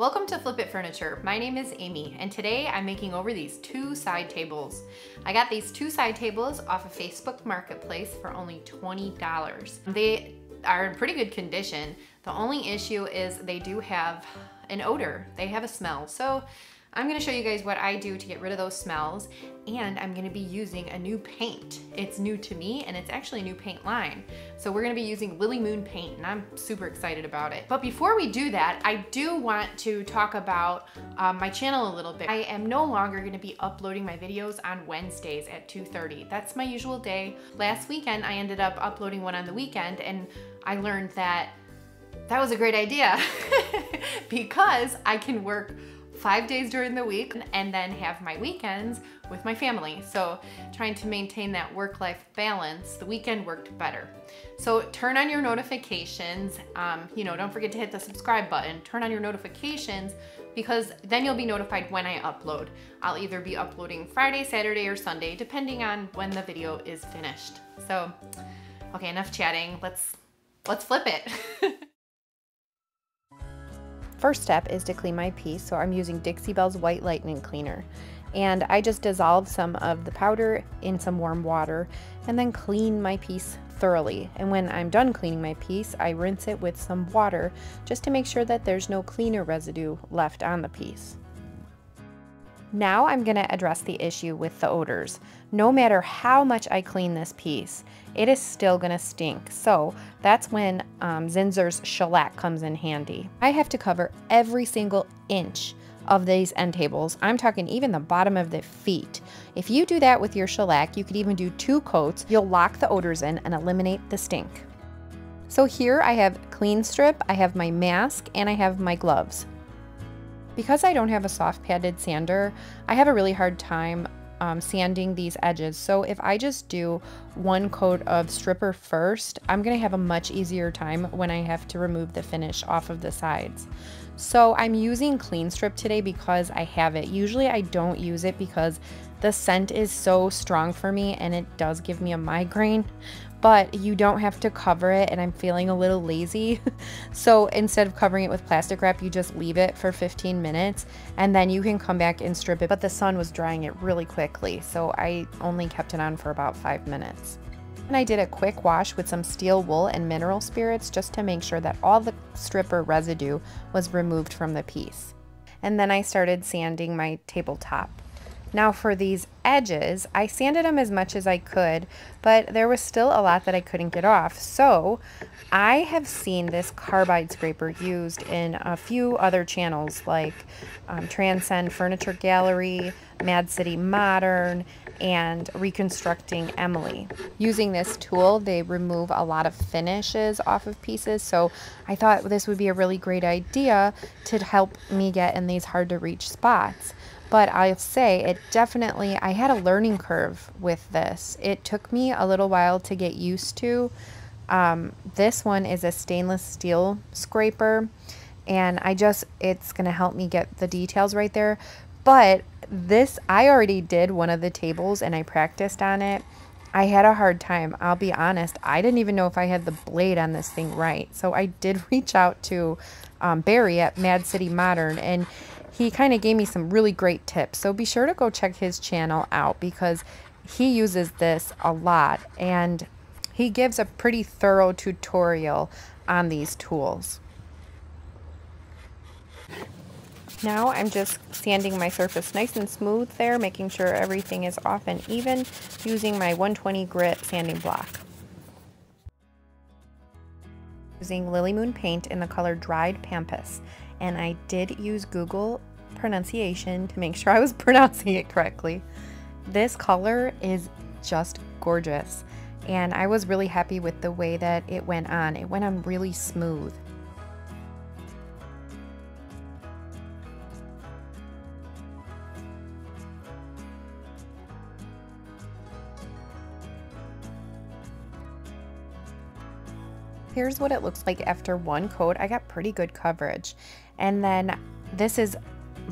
Welcome to Flip It Furniture. My name is Amy and today I'm making over these two side tables. I got these two side tables off of Facebook Marketplace for only $20. They are in pretty good condition. The only issue is they do have an odor. They have a smell. So I'm gonna show you guys what I do to get rid of those smells and I'm gonna be using a new paint. It's new to me and it's actually a new paint line. So we're gonna be using Lily Moon paint and I'm super excited about it. But before we do that, I do want to talk about um, my channel a little bit. I am no longer gonna be uploading my videos on Wednesdays at 2.30. That's my usual day. Last weekend, I ended up uploading one on the weekend and I learned that that was a great idea because I can work five days during the week and then have my weekends with my family. So trying to maintain that work-life balance, the weekend worked better. So turn on your notifications. Um, you know, don't forget to hit the subscribe button. Turn on your notifications because then you'll be notified when I upload. I'll either be uploading Friday, Saturday, or Sunday, depending on when the video is finished. So, okay, enough chatting. Let's, let's flip it. First step is to clean my piece, so I'm using Dixie Belle's White Lightning Cleaner. And I just dissolve some of the powder in some warm water and then clean my piece thoroughly. And when I'm done cleaning my piece, I rinse it with some water just to make sure that there's no cleaner residue left on the piece. Now I'm going to address the issue with the odors. No matter how much I clean this piece, it is still going to stink. So that's when um, Zinsser's shellac comes in handy. I have to cover every single inch of these end tables. I'm talking even the bottom of the feet. If you do that with your shellac, you could even do two coats. You'll lock the odors in and eliminate the stink. So here I have Klean-Strip, I have my mask, and I have my gloves. Because I don't have a soft padded sander, I have a really hard time um, sanding these edges. So if I just do one coat of stripper first, I'm gonna have a much easier time when I have to remove the finish off of the sides. So I'm using Klean-Strip today because I have it. Usually I don't use it because the scent is so strong for me and it does give me a migraine but you don't have to cover it and I'm feeling a little lazy. so instead of covering it with plastic wrap, you just leave it for 15 minutes and then you can come back and strip it. But the sun was drying it really quickly, so I only kept it on for about five minutes. And I did a quick wash with some steel wool and mineral spirits just to make sure that all the stripper residue was removed from the piece. And then I started sanding my tabletop. Now for these edges, I sanded them as much as I could, but there was still a lot that I couldn't get off. So I have seen this carbide scraper used in a few other channels like um, Transcend Furniture Gallery, Mad City Modern, and Reconstructing Emily. Using this tool, they remove a lot of finishes off of pieces, so I thought this would be a really great idea to help me get in these hard to reach spots. But I'll say it definitely, I had a learning curve with this. It took me a little while to get used to. Um, this one is a stainless steel scraper and I just, it's going to help me get the details right there. But this, I already did one of the tables and I practiced on it. I had a hard time. I'll be honest. I didn't even know if I had the blade on this thing right. So I did reach out to um, Barry at Mad City Modern and he kind of gave me some really great tips. So be sure to go check his channel out because he uses this a lot and he gives a pretty thorough tutorial on these tools. Now I'm just sanding my surface nice and smooth there, making sure everything is off and even using my 120 grit sanding block. Using Lily Moon paint in the color Dried Pampas and I did use Google pronunciation to make sure I was pronouncing it correctly. This color is just gorgeous and I was really happy with the way that it went on. It went on really smooth. Here's what it looks like after one coat. I got pretty good coverage. And then this is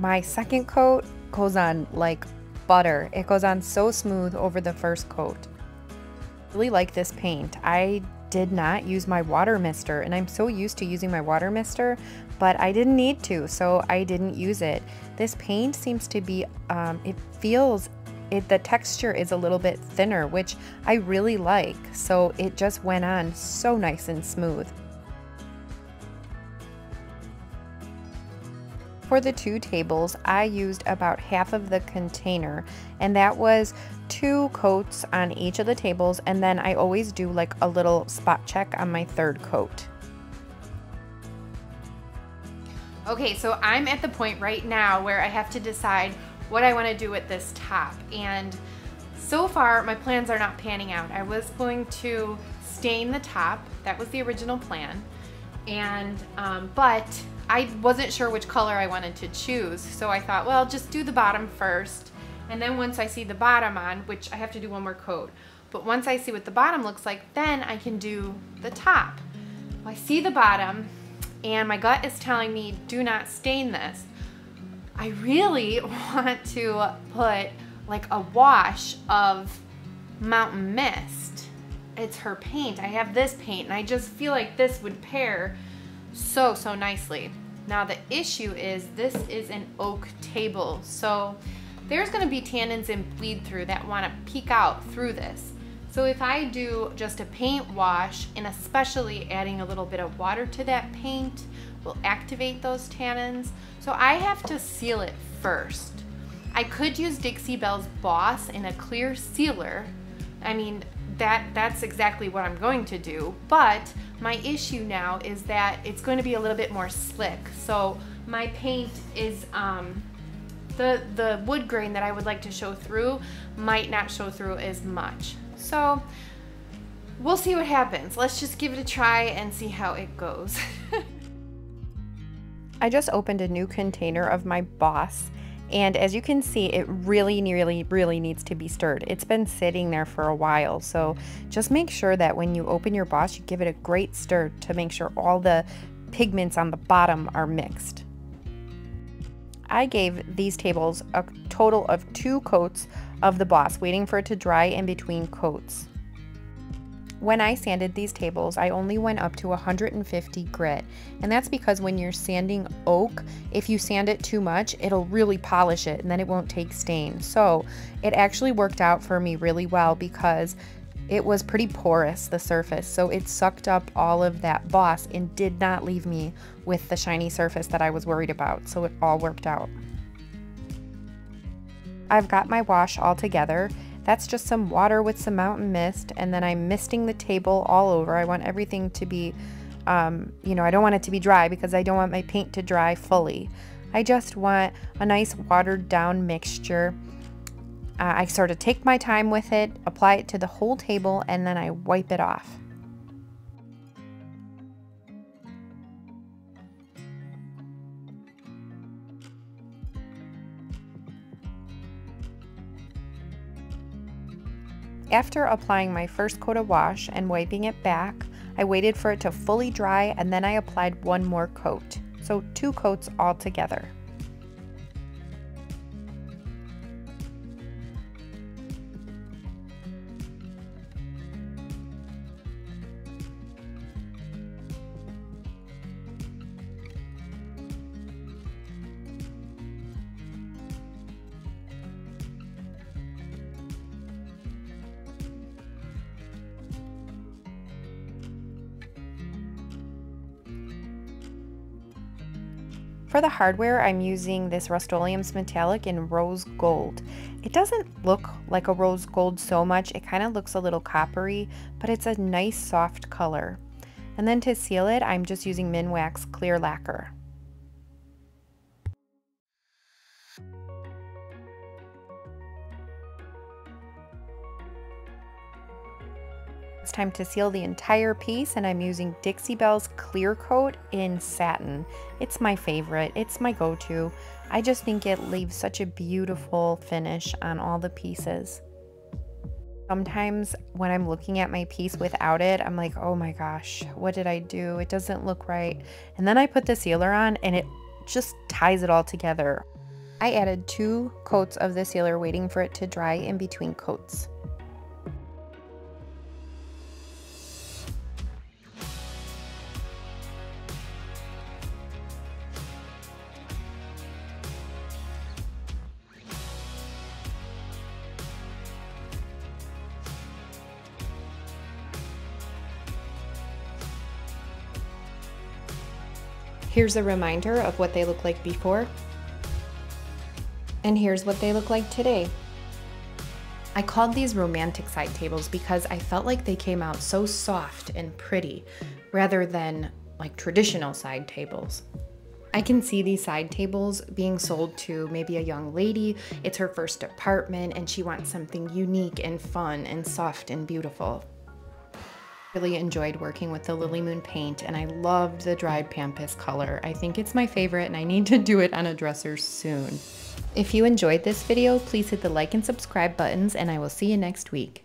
my second coat goes on like butter. It goes on so smooth over the first coat. Really like this paint. I did not use my water mister and I'm so used to using my water mister, but I didn't need to, so I didn't use it. This paint seems to be, um, it feels, it, the texture is a little bit thinner, which I really like. So it just went on so nice and smooth. For the two tables, I used about half of the container, and that was two coats on each of the tables, and then I always do like a little spot check on my third coat. Okay, so I'm at the point right now where I have to decide what I want to do with this top. And so far, my plans are not panning out. I was going to stain the top. That was the original plan. And, um, but I wasn't sure which color I wanted to choose. So I thought, well, just do the bottom first. And then once I see the bottom on, which I have to do one more coat, but once I see what the bottom looks like, then I can do the top. Well, I see the bottom and my gut is telling me do not stain this. I really want to put like a wash of Mountain Mist. It's her paint. I have this paint and I just feel like this would pair so, so nicely. Now the issue is this is an oak table. So there's gonna be tannins and bleed through that wanna peek out through this. So if I do just a paint wash and especially adding a little bit of water to that paint will activate those tannins. So I have to seal it first. I could use Dixie Belle's Boss in a clear sealer. I mean, that that's exactly what I'm going to do. But my issue now is that it's going to be a little bit more slick. So my paint is um, the the wood grain that I would like to show through might not show through as much. So we'll see what happens. Let's just give it a try and see how it goes. I just opened a new container of my Boss and as you can see, it really, really, really needs to be stirred. It's been sitting there for a while, so just make sure that when you open your Boss, you give it a great stir to make sure all the pigments on the bottom are mixed. I gave these tables a total of two coats of the Boss, waiting for it to dry in between coats. When I sanded these tables, I only went up to 150 grit, and that's because when you're sanding oak, if you sand it too much, it'll really polish it and then it won't take stain. So it actually worked out for me really well because it was pretty porous, the surface, so it sucked up all of that boss and did not leave me with the shiny surface that I was worried about, so it all worked out. I've got my wash all together. That's just some water with some mountain mist, and then I'm misting the table all over. I want everything to be, um, you know, I don't want it to be dry because I don't want my paint to dry fully. I just want a nice watered down mixture. Uh, I sort of take my time with it, apply it to the whole table, and then I wipe it off. After applying my first coat of wash and wiping it back, I waited for it to fully dry and then I applied one more coat. So two coats all For the hardware, I'm using this Rust-Oleum Metallic in rose gold. It doesn't look like a rose gold so much, it kind of looks a little coppery, but it's a nice soft color. And then to seal it, I'm just using Minwax clear lacquer. It's time to seal the entire piece and I'm using Dixie Belle's Clear Coat in satin. It's my favorite, it's my go-to. I just think it leaves such a beautiful finish on all the pieces. Sometimes when I'm looking at my piece without it, I'm like, oh my gosh, what did I do? It doesn't look right. And then I put the sealer on and it just ties it all together. I added two coats of the sealer waiting for it to dry in between coats. Here's a reminder of what they look like before. And here's what they look like today. I called these romantic side tables because I felt like they came out so soft and pretty rather than like traditional side tables. I can see these side tables being sold to maybe a young lady. It's her first apartment and she wants something unique and fun and soft and beautiful. Really enjoyed working with the Lily Moon paint and I loved the dried pampas color. I think it's my favorite and I need to do it on a dresser soon. If you enjoyed this video, please hit the like and subscribe buttons and I will see you next week.